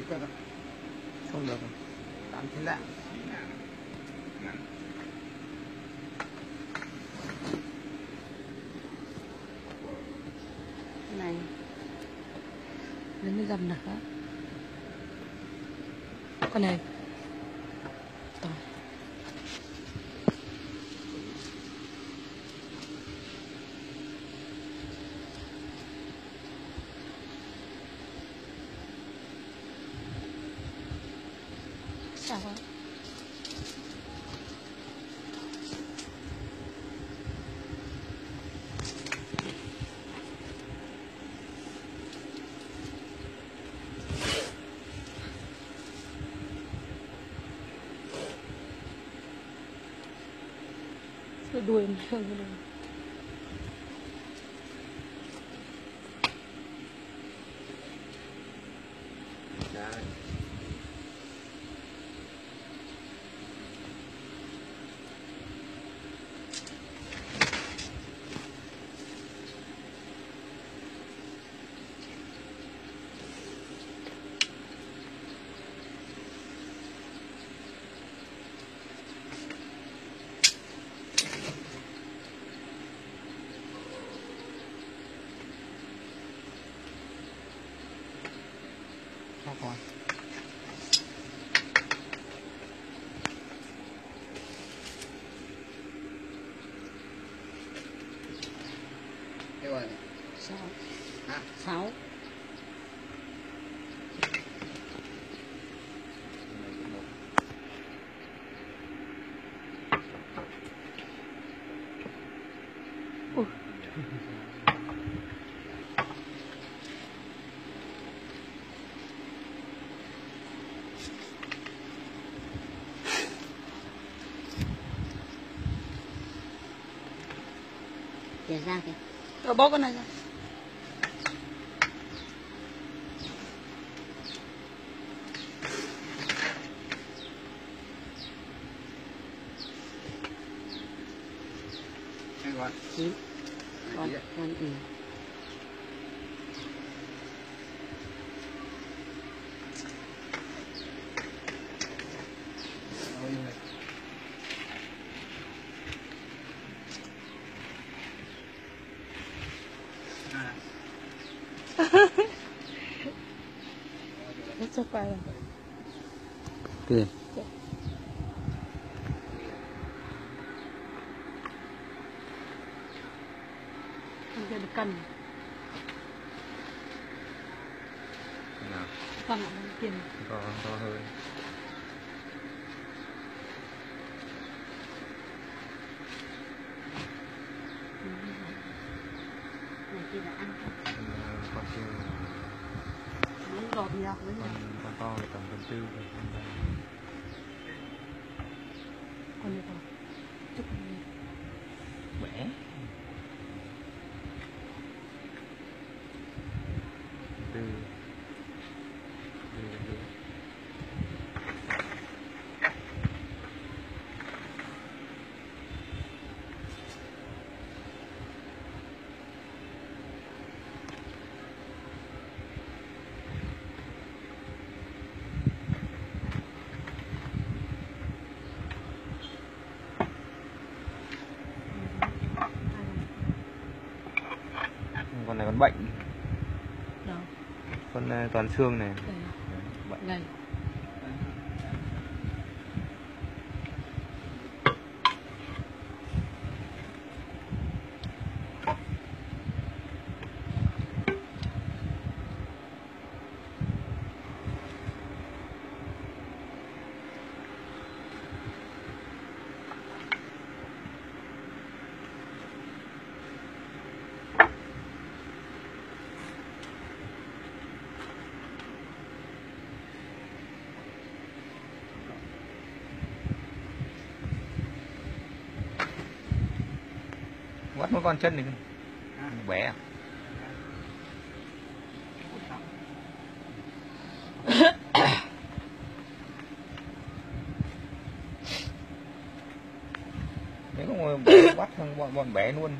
này cân không? Được rồi. Tám chín lạng. này đến cái gầm này đó con này lo 一点好啊，因，啊，好。Để ra kìa. Rồi bó cái này ra thế rồi. Chín. Con, Đấy. con, ừ. coba ya oke menjadikan nah. Kita nggak mungkin? Nó đọt nhiều với con, nhau con to thì tầm cân tư rồi. Con đây. Con này to Chút con này Bẻ. Tư. Tư là tư. con này con bệnh Đâu con ờ, toàn xương này. Đây một con chân này bé à? nếu không bắt bọn bọn bé luôn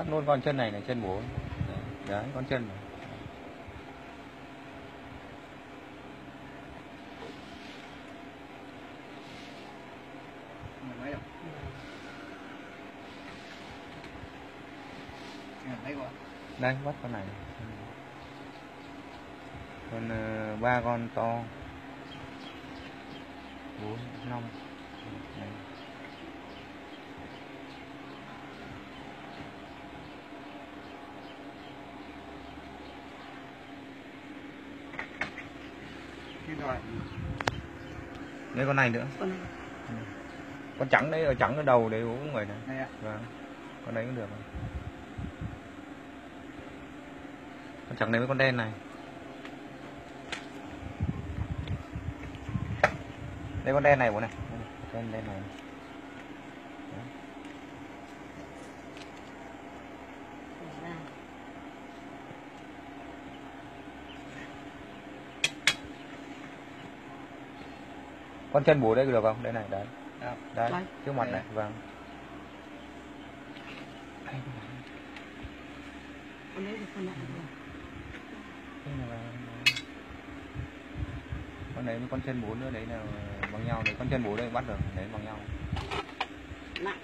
bắt luôn con chân này là chân bố. Đấy, con chân này. Đây bắt con này. Con ờ, ba con to. Bốn năm Đấy. Cái rồi. Đây con này nữa. Con này. Con trắng đấy ở trắng ở đầu đấy cũng người này. Này ạ. vâng. Con đấy cũng được con trắng đấy với con đen này. Đây con đen này bố này. Đen đen này con chân bố đây được không? Đây này đấy. Được. đấy Đây. trước mặt này vâng. Con đấy thì con này con đấy với con chân bố nữa đấy là bằng nhau. Đấy con chân bố đây bắt được đấy bằng nhau. Nặng